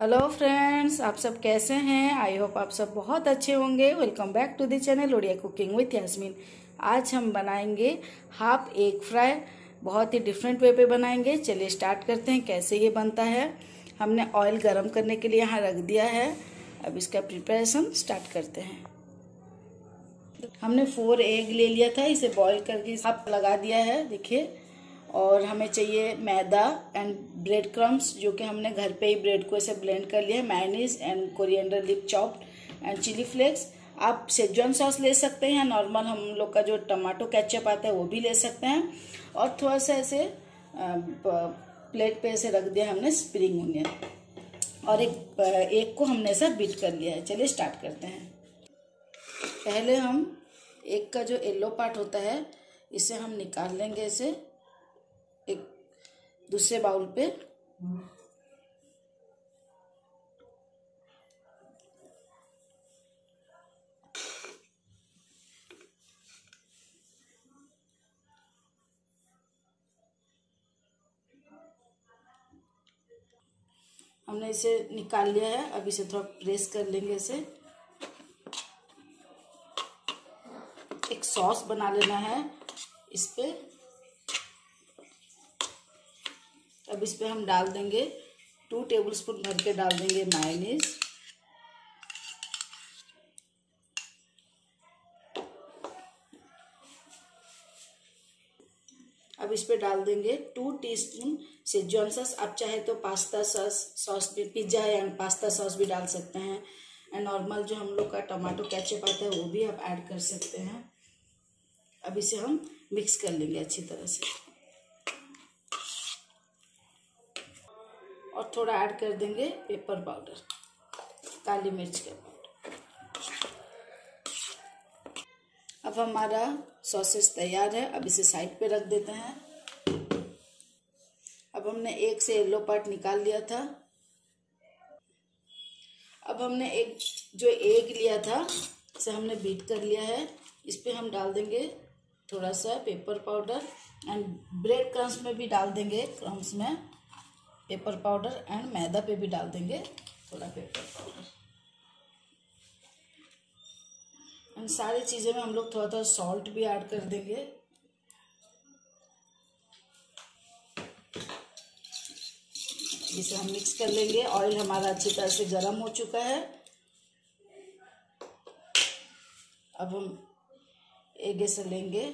Hello friends आप सब कैसे हैं? आई होप आप सब बहुत अच्छे होंगे। Welcome back to the channel Odia cooking with Yasmeen आज हम बनाएँगे हाफ़ एग फ्राई बहुत ही डिफरेंट वे पे बनाएँगे। चलिए स्टार्ट करते हैं, कैसे ये बनता है। हमने ऑयल गरम करने के लिए यहाँ रख दिया है। अब इसका प्रिपरेशन स्टार्ट करते हैं। हमने फोर एग ले लिया था, इसे बॉईल करके हाफ़ लगा दिया है। देखिए और हमें चाहिए मैदा एंड ब्रेड क्रम्स जो कि हमने घर पे ही ब्रेड को ऐसे ब्लेंड कर लिया है mayonnaise and coriander leaf chopped and chilli flakes आप सेजवान सॉस ले सकते हैं नॉर्मल हम लोग का जो टमाटो केचप आता है, वो भी ले सकते हैं। और थोड़ा सा ऐसे प्लेट पे ऐसे रख दिया हमने स्प्रिंग ओनियन और एक एक को हमने ऐसा बीट कर लिया है। चलिए स्टार्ट करते हैं। पहले हम एक का जो येलो पार्ट होता है, इसे हम निकाल लेंगे इसे एक दूसरे बाउल पे। हमने इसे निकाल लिया है। अब इसे थोड़ा प्रेस कर लेंगे इसे। एक सॉस बना लेना है इस पे। अब इस पे हम डाल देंगे टू टेबल स्पून भर के डाल देंगे मायोनीज अब इस पे डाल देंगे टू टीस्पून सेजवान सॉस आप चाहे तो पास्ता सॉस सॉस भी पिज़्ज़ा एंड पास्ता सॉस भी डाल सकते हैं। एंड नॉर्मल जो हम लोग का टमाटो कैचअप आता है, वो भी आप ऐड कर सकते हैं। अब इसे हम मिक्स कर लेंगे अच्छी तरह से। और थोड़ा ऐड कर देंगे पेपर पाउडर, काली मिर्च का पाउडर। अब हमारा सॉसेस तैयार है, अब इसे साइड पे रख देते हैं। अब हमने एक से येलो पार्ट निकाल लिया था। अब हमने एक, जो एग लिया था, इसे हमने बीट कर लिया है। इस पर हम डाल देंगे थोड़ा सा pepper powder, and bread crumbs में भी डाल देंगे क्रम्स में। पेपर पाउडर एंड मैदा पे भी डाल देंगे। थोड़ा पेपर पाउडर। एंड सारी चीज़ें में हम लोग थोड़ा थोड़ा सॉल्ट भी ऐड कर देंगे। इसे हम मिक्स कर लेंगे। ऑयल हमारा अच्छी तरह से गर्म हो चुका है। अब हम एग से लेंगे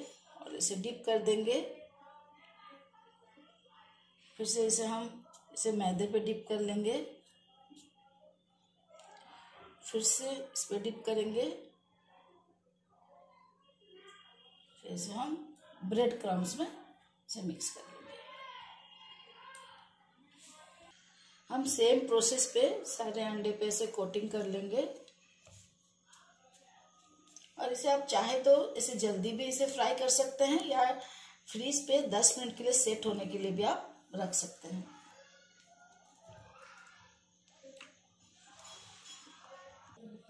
और इसे डिप कर देंगे। फिर से इसे हम इसे मैदे पे डिप कर लेंगे। फिर से इस पर डिप करेंगे। फिर इसे हम ब्रेड क्रम्स में इसे मिक्स कर लेंगे। हम सेम प्रोसेस पे सारे अंडे पे इसे कोटिंग कर लेंगे। और इसे आप चाहे तो इसे जल्दी भी इसे फ्राई कर सकते हैं या फ्रीज पे 10 मिनट के लिए सेट होने के लिए भी आप रख सकते हैं।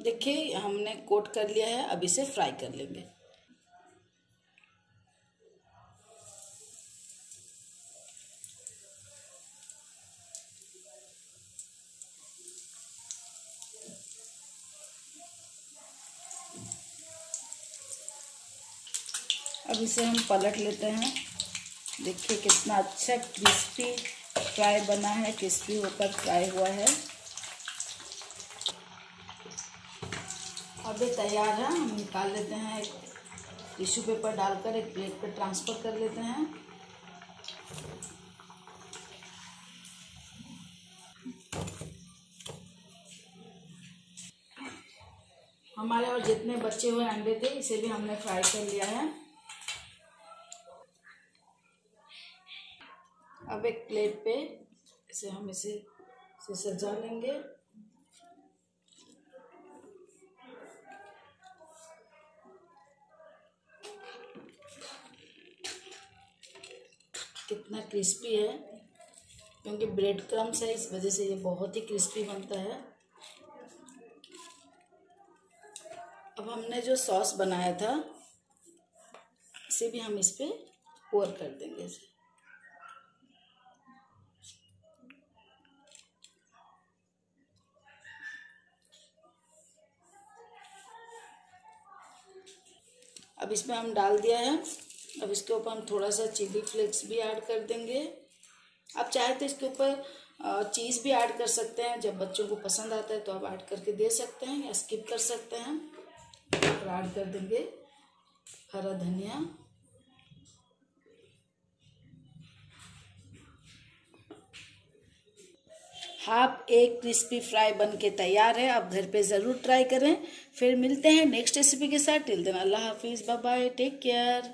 देखिए, हमने कोट कर लिया है, अब इसे फ्राई कर लेंगे। अब इसे हम पलट लेते हैं। देखिए, कितना अच्छा क्रिस्पी फ्राई बना है, क्रिस्पी होकर फ्राई हुआ है। अब ये तैयार है, हम निकाल लेते हैं एक टिश्यू पेपर डालकर, एक प्लेट पर ट्रांसफ़र कर लेते हैं। हमारे और जितने बचे हुए अंडे थे, इसे भी हमने फ्राई कर लिया है। अब एक प्लेट पे इसे हम इसे इसे सजा लेंगे। कितना क्रिस्पी है, क्योंकि ब्रेड क्रम्स है, इस वजह से ये बहुत ही क्रिस्पी बनता है। अब हमने जो सॉस बनाया था, इसे भी हम इस पर पोर कर देंगे इसे। अब इसमें हम डाल दिया है अब इसके ऊपर हम थोड़ा सा चिली फ्लेक्स भी ऐड कर देंगे। आप चाहे तो इसके ऊपर चीज़ भी ऐड कर सकते हैं। जब बच्चों को पसंद आता है तो आप ऐड करके दे सकते हैं या स्किप कर सकते हैं। और ऐड कर देंगे हरा धनिया। हाफ़ एक क्रिस्पी फ्राई बन के तैयार है। आप घर पे ज़रूर ट्राई करें। फिर मिलते हैं नेक्स्ट रेसिपी के साथ। टिल दिन अल्लाह हाफिज़। Bye take care